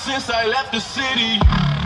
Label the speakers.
Speaker 1: since I left the city.